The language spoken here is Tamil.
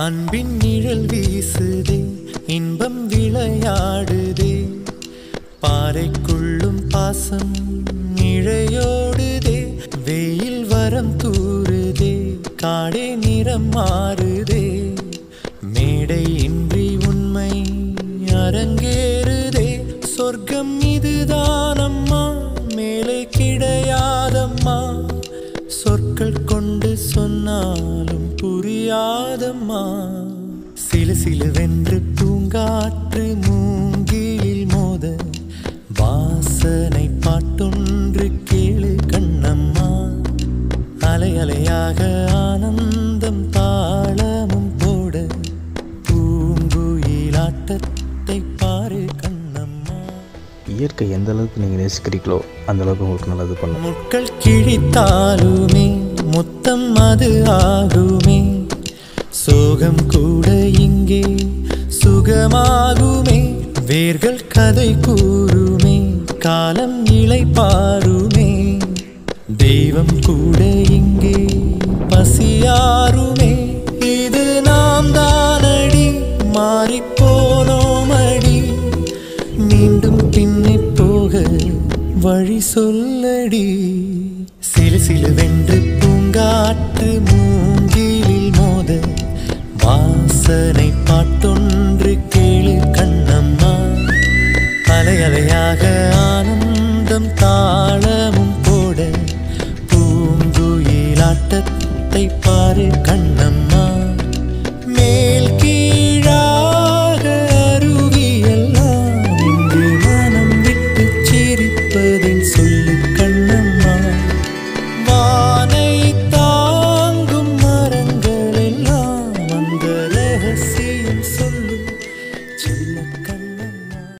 அன்பின் நிழல் வீசுதே இன்பம் விளையாடுதே. பாறைக்குள்ளும் பாசம் இழையோடுதே வெயில் வரம் தூறுதே காடே நிறம் மாறுதே. மேடை இன்றி உண்மை அரங்கேறுதே சொர்க்கம் இதுதானம்மா மேலே கிடையாதம்மா. சொற்கள் கொண்டு சொன்னாலும் புரியாதம்மா சிலு சிலுவென்று பூங்காற்று மூங்கிலில் மோத வாசனை பாட்டொன்று கேளு கண்ணம்மா. அலை அலையாக ஆனந்தம் தாளமும் போட பூங்குயிலாட்டத்தை பாரு கண்ணம்மா. இயற்கை எந்த அளவுக்கு நீங்கள் நேசிக்கிறீங்களோ அந்த அளவுக்கு உங்களுக்கு நல்லது பண்ணும். முட்கள் கிழித்தாலுமே முத்தம் அது ஆகுமே. சோகம் கூட இங்கே சுகமாகுமே. வேர்கள் கதை கூறுமே காலம் இலை பாருமே. தெய்வம் கூட இங்கே பசியாருமே இது நாம் தானடி மாறிப்போனோம் அடி மீண்டும் பின்னே போக வழி சொல்லடி. சிலு சிலுவென்று பூங்காற்று வாசனை பாட்டொன்று கேளு கண்ணம்மா. அலையலையாக ஆனந்தம் தாளமும் போட. பூங்குயிலாட்டத்தை பாரு கண்ணம்மா.